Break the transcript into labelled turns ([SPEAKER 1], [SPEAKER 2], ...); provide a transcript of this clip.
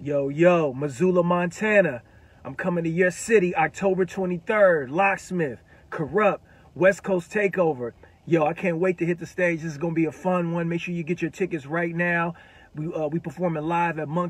[SPEAKER 1] Yo, yo, Missoula, Montana. I'm coming to your city October 23rd. Locksmith, Kurupt, West Coast Takeover. Yo, I can't wait to hit the stage. This is going to be a fun one. Make sure you get your tickets right now. We uh, we performing live at Monk